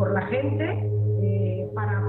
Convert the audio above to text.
por la gente, eh, para